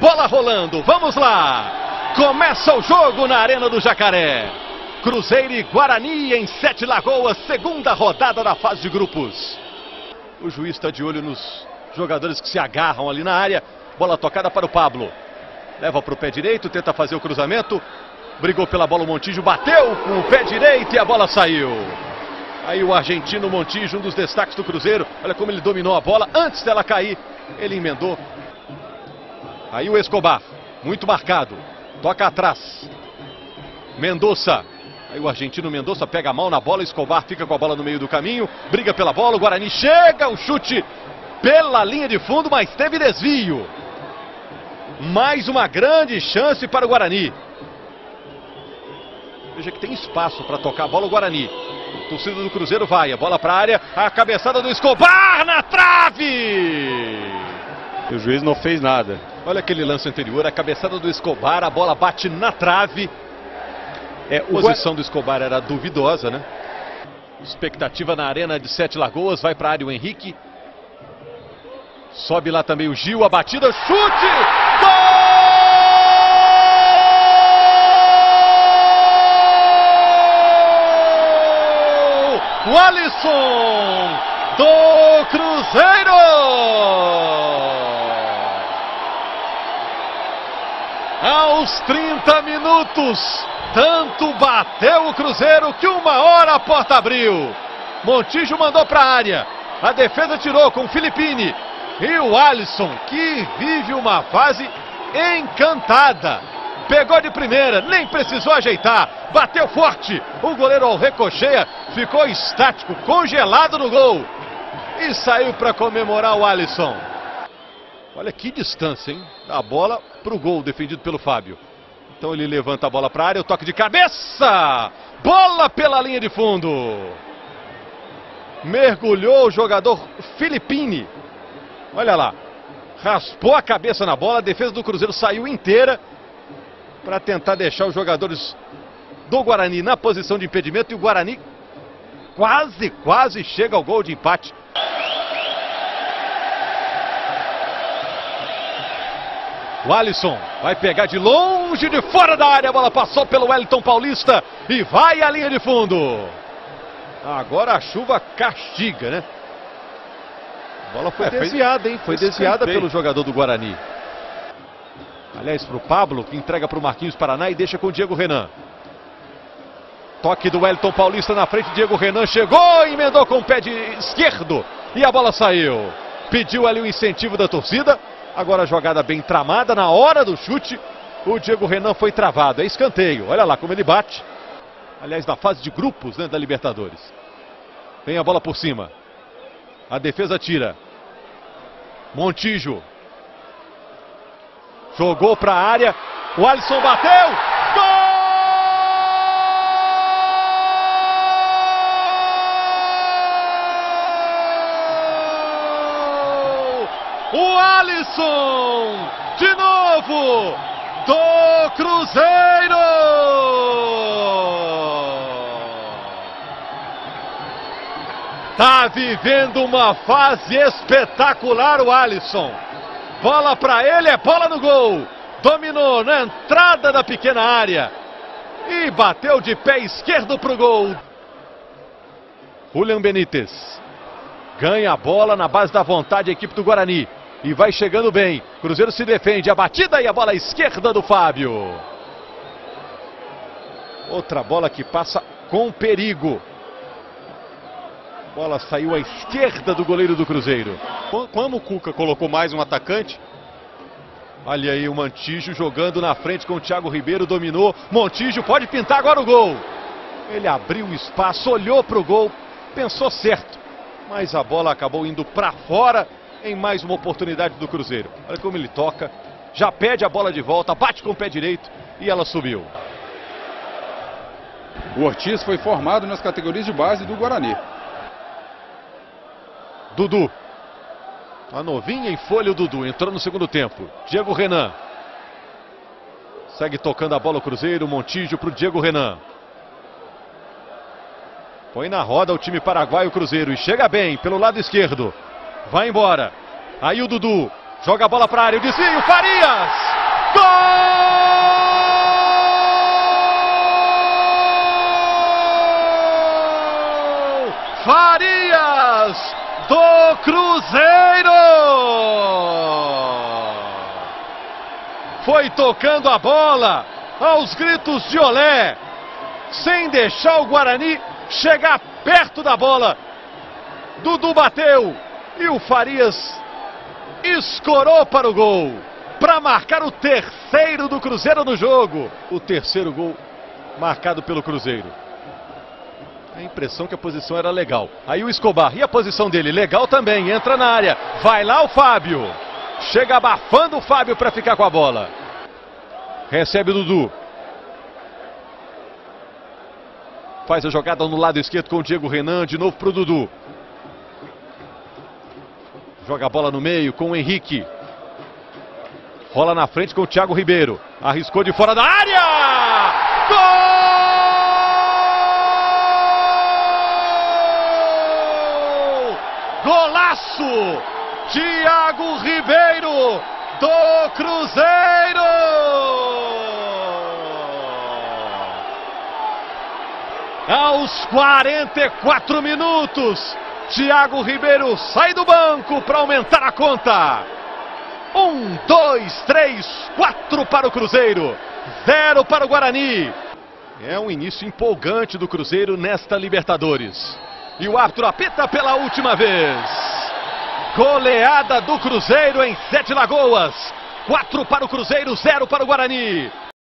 Bola rolando, vamos lá. Começa o jogo na Arena do Jacaré. Cruzeiro e Guarani em Sete Lagoas, segunda rodada da fase de grupos. O juiz está de olho nos jogadores que se agarram ali na área. Bola tocada para o Pablo. Leva para o pé direito, tenta fazer o cruzamento. Brigou pela bola o Montijo, bateu com o pé direito e a bola saiu. Aí o argentino Montijo, um dos destaques do Cruzeiro. Olha como ele dominou a bola antes dela cair. Ele emendou Aí o Escobar, muito marcado. Toca atrás. Mendonça. Aí o argentino Mendonça pega a mão na bola. Escobar fica com a bola no meio do caminho. Briga pela bola. O Guarani chega. O chute pela linha de fundo, mas teve desvio. Mais uma grande chance para o Guarani. Veja que tem espaço para tocar a bola o Guarani. torcida do Cruzeiro vai. A bola para a área. A cabeçada do Escobar na trave. O juiz não fez nada. Olha aquele lance anterior, a cabeçada do Escobar, a bola bate na trave. É, a posição do Escobar era duvidosa, né? Expectativa na arena de Sete Lagoas, vai para a área o Henrique. Sobe lá também o Gil, a batida, chute! Gol! O Alisson do Cruzeiro! Aos 30 minutos, tanto bateu o Cruzeiro que uma hora a porta abriu. Montijo mandou para a área. A defesa tirou com o Filipini. E o Alisson, que vive uma fase encantada. Pegou de primeira, nem precisou ajeitar. Bateu forte. O goleiro ao recocheia ficou estático, congelado no gol. E saiu para comemorar o Alisson. Olha que distância, hein? Da bola para o gol, defendido pelo Fábio. Então ele levanta a bola para a área, o toque de cabeça! Bola pela linha de fundo. Mergulhou o jogador Filipini. Olha lá. Raspou a cabeça na bola, a defesa do Cruzeiro saiu inteira para tentar deixar os jogadores do Guarani na posição de impedimento e o Guarani quase, quase chega ao gol de empate. O Alisson vai pegar de longe, de fora da área. A bola passou pelo Wellington Paulista e vai à linha de fundo. Agora a chuva castiga, né? A bola foi é, desviada, hein? Foi desviada pelo jogador do Guarani. Aliás, para o Pablo, que entrega para o Marquinhos Paraná e deixa com o Diego Renan. Toque do Wellington Paulista na frente. Diego Renan chegou, emendou com o pé de esquerdo e a bola saiu. Pediu ali o incentivo da torcida. Agora a jogada bem tramada, na hora do chute, o Diego Renan foi travado. É escanteio, olha lá como ele bate. Aliás, na fase de grupos né, da Libertadores. Vem a bola por cima. A defesa tira. Montijo. Jogou para a área. O Alisson bateu. O Alisson, de novo, do Cruzeiro. Tá vivendo uma fase espetacular o Alisson. Bola para ele, é bola no gol. Dominou na entrada da pequena área. E bateu de pé esquerdo pro gol. Julian Benítez ganha a bola na base da vontade a equipe do Guarani e vai chegando bem. Cruzeiro se defende, a batida e a bola esquerda do Fábio. Outra bola que passa com perigo. Bola saiu à esquerda do goleiro do Cruzeiro. Quando o Cuca colocou mais um atacante. Olha aí o Montijo jogando na frente com o Thiago Ribeiro, dominou. Montijo pode pintar agora o gol. Ele abriu o espaço, olhou para o gol, pensou certo. Mas a bola acabou indo para fora em mais uma oportunidade do Cruzeiro. Olha como ele toca, já pede a bola de volta, bate com o pé direito e ela subiu. O Ortiz foi formado nas categorias de base do Guarani. Dudu. A novinha em folha o Dudu, entrou no segundo tempo. Diego Renan. Segue tocando a bola o Cruzeiro, Montijo para o Diego Renan. Põe na roda o time paraguaio Cruzeiro e chega bem pelo lado esquerdo. Vai embora. Aí o Dudu Joga a bola para a área, o desvio, Farias! Gol! Farias do Cruzeiro! Foi tocando a bola aos gritos de olé, sem deixar o Guarani chegar perto da bola. Dudu bateu e o Farias escorou para o gol, para marcar o terceiro do Cruzeiro no jogo. O terceiro gol marcado pelo Cruzeiro. A impressão que a posição era legal. Aí o Escobar, e a posição dele? Legal também, entra na área. Vai lá o Fábio. Chega abafando o Fábio para ficar com a bola. Recebe o Dudu. Faz a jogada no lado esquerdo com o Diego Renan, de novo para o Dudu. Joga a bola no meio com o Henrique. Rola na frente com o Thiago Ribeiro. Arriscou de fora da área! Gol! Golaço! Thiago Ribeiro do Cruzeiro! Aos 44 minutos, Thiago Ribeiro sai do banco para aumentar a conta. Um, dois, três, quatro para o Cruzeiro, zero para o Guarani. É um início empolgante do Cruzeiro nesta Libertadores. E o árbitro apita pela última vez. Goleada do Cruzeiro em Sete Lagoas. Quatro para o Cruzeiro, zero para o Guarani.